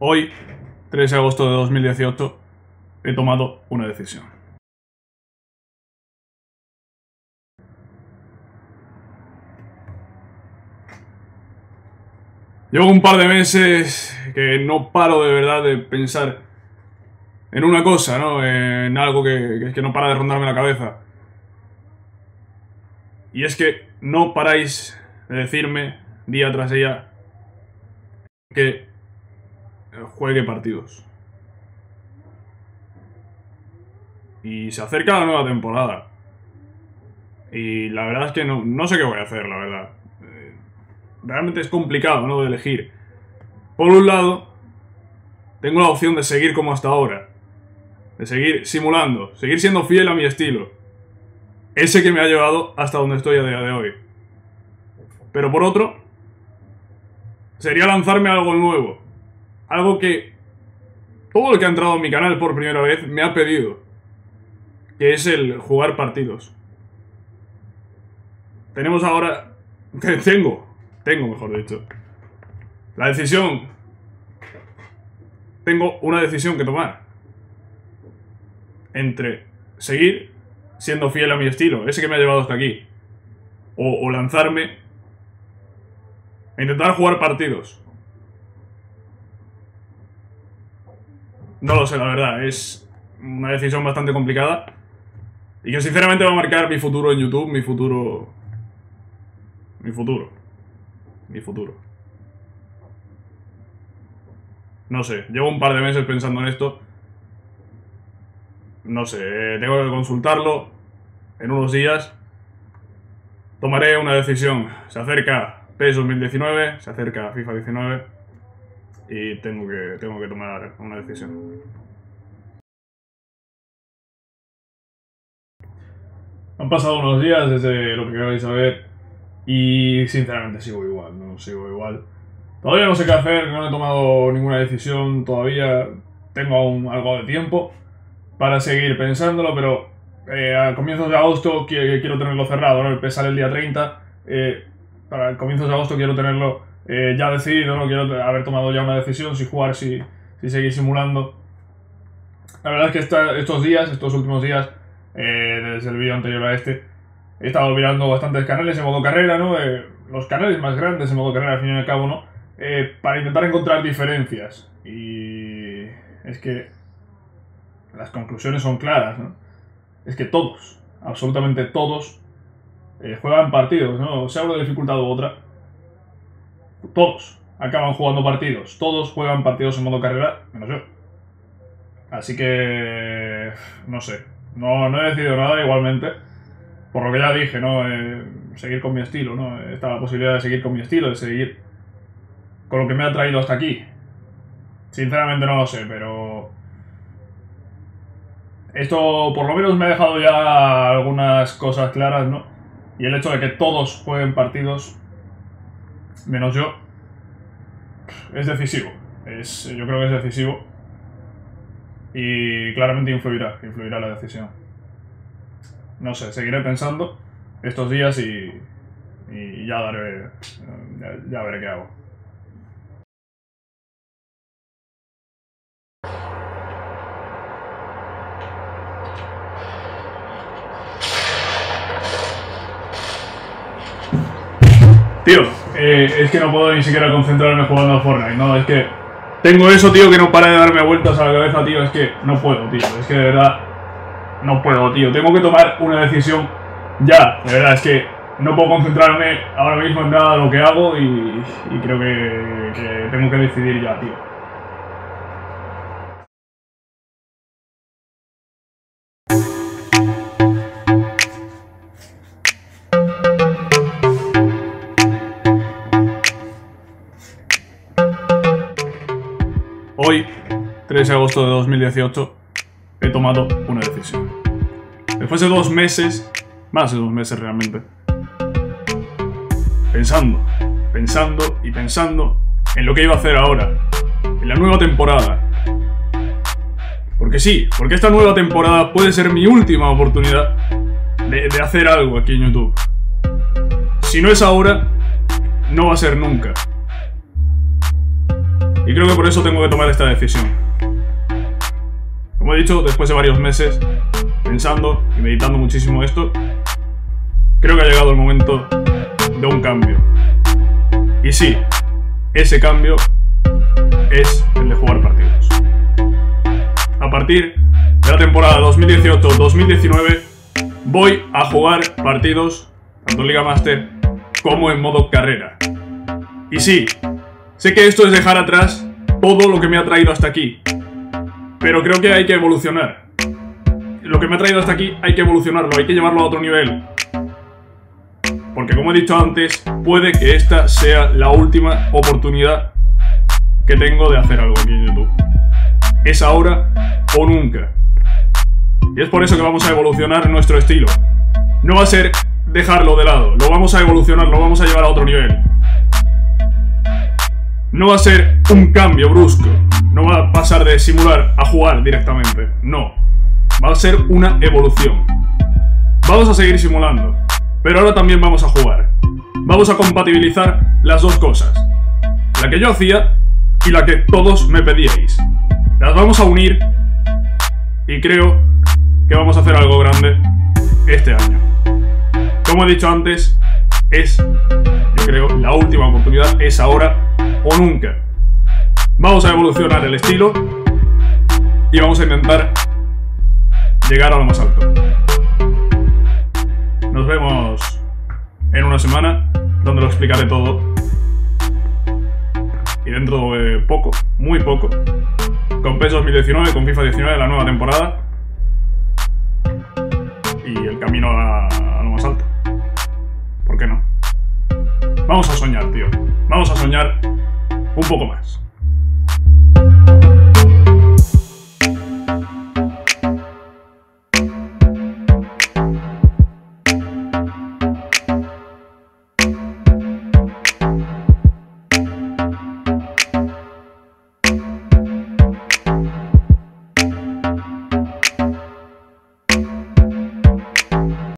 Hoy, 3 de agosto de 2018, he tomado una decisión. Llevo un par de meses que no paro de verdad de pensar en una cosa, ¿no? En algo que, que no para de rondarme la cabeza. Y es que no paráis de decirme día tras día que juegue partidos. Y se acerca la nueva temporada. Y la verdad es que no, no sé qué voy a hacer, la verdad. Eh, realmente es complicado, ¿no? De elegir. Por un lado, tengo la opción de seguir como hasta ahora. De seguir simulando, seguir siendo fiel a mi estilo. Ese que me ha llevado hasta donde estoy a día de hoy. Pero por otro, sería lanzarme algo nuevo. Algo que todo el que ha entrado en mi canal por primera vez me ha pedido. Que es el jugar partidos. Tenemos ahora... Tengo, tengo mejor dicho. La decisión... Tengo una decisión que tomar. Entre seguir siendo fiel a mi estilo, ese que me ha llevado hasta aquí. O, o lanzarme a intentar jugar partidos. No lo sé, la verdad. Es una decisión bastante complicada. Y que sinceramente va a marcar mi futuro en YouTube, mi futuro... Mi futuro. Mi futuro. No sé, llevo un par de meses pensando en esto. No sé, tengo que consultarlo en unos días. Tomaré una decisión. Se acerca PES 2019, se acerca FIFA 19 y tengo que, tengo que tomar una decisión. Han pasado unos días desde lo que queráis saber y sinceramente sigo igual, no sigo igual. Todavía no sé qué hacer, no he tomado ninguna decisión todavía, tengo aún algo de tiempo para seguir pensándolo, pero eh, a comienzos de agosto quiero tenerlo cerrado, ¿no? El sale el día 30, eh, para comienzos de agosto quiero tenerlo eh, ya decidido, ¿no? Quiero haber tomado ya una decisión, si jugar, si, si seguir simulando. La verdad es que estos días, estos últimos días, desde el vídeo anterior a este, he estado mirando bastantes canales en modo carrera, ¿no? los canales más grandes en modo carrera, al fin y al cabo, ¿no? para intentar encontrar diferencias. Y es que las conclusiones son claras, ¿no? Es que todos, absolutamente todos, eh, juegan partidos, ¿no? Sea una dificultad u otra. Todos acaban jugando partidos. Todos juegan partidos en modo carrera, menos yo. Así que... no sé. No, no he decidido nada igualmente. Por lo que ya dije, ¿no? Eh, seguir con mi estilo, ¿no? Está la posibilidad de seguir con mi estilo, de seguir con lo que me ha traído hasta aquí. Sinceramente no lo sé, pero esto por lo menos me ha dejado ya algunas cosas claras, ¿no? Y el hecho de que todos jueguen partidos, menos yo, es decisivo. Es, yo creo que es decisivo. Y claramente influirá, influirá la decisión. No sé, seguiré pensando estos días y, y ya daré, ya veré qué hago. Tío, eh, es que no puedo ni siquiera concentrarme jugando a Fortnite, no, es que tengo eso, tío, que no para de darme vueltas a la cabeza, tío, es que no puedo, tío, es que de verdad no puedo, tío, tengo que tomar una decisión ya, de verdad, es que no puedo concentrarme ahora mismo en nada de lo que hago y, creo que tengo que decidir ya, tío. 3 de agosto de 2018, he tomado una decisión. Después de dos meses, más de dos meses realmente, pensando, pensando y pensando en lo que iba a hacer ahora, en la nueva temporada. Porque sí, porque esta nueva temporada puede ser mi última oportunidad de hacer algo aquí en YouTube. Si no es ahora, no va a ser nunca. Y creo que por eso tengo que tomar esta decisión. Como he dicho, después de varios meses pensando y meditando muchísimo esto, creo que ha llegado el momento de un cambio. Y sí, ese cambio es el de jugar partidos. A partir de la temporada 2018-2019 voy a jugar partidos tanto en Liga Master como en modo carrera. Y sí, sé que esto es dejar atrás todo lo que me ha traído hasta aquí, pero creo que hay que evolucionar. Lo que me ha traído hasta aquí hay que evolucionarlo, hay que llevarlo a otro nivel. Porque como he dicho antes, puede que esta sea la última oportunidad que tengo de hacer algo aquí en YouTube. Es ahora o nunca. Y es por eso que vamos a evolucionar nuestro estilo. No va a ser dejarlo de lado, lo vamos a evolucionar, lo vamos a llevar a otro nivel. No va a ser un cambio brusco, no va a pasar de simular a jugar directamente, no. Va a ser una evolución. Vamos a seguir simulando, pero ahora también vamos a jugar. Vamos a compatibilizar las dos cosas. La que yo hacía y la que todos me pedíais. Las vamos a unir y creo que vamos a hacer algo grande este año. Como he dicho antes, es, yo creo, la última oportunidad, es ahora o nunca. Vamos a evolucionar el estilo y vamos a intentar llegar a lo más alto. Nos vemos en una semana, donde lo explicaré todo. Y dentro de poco, muy poco, con PES 2019, con FIFA 19, la nueva temporada. Y el camino a, a lo más alto. ¿Por qué no? Vamos a soñar, tío. Vamos a soñar un poco más.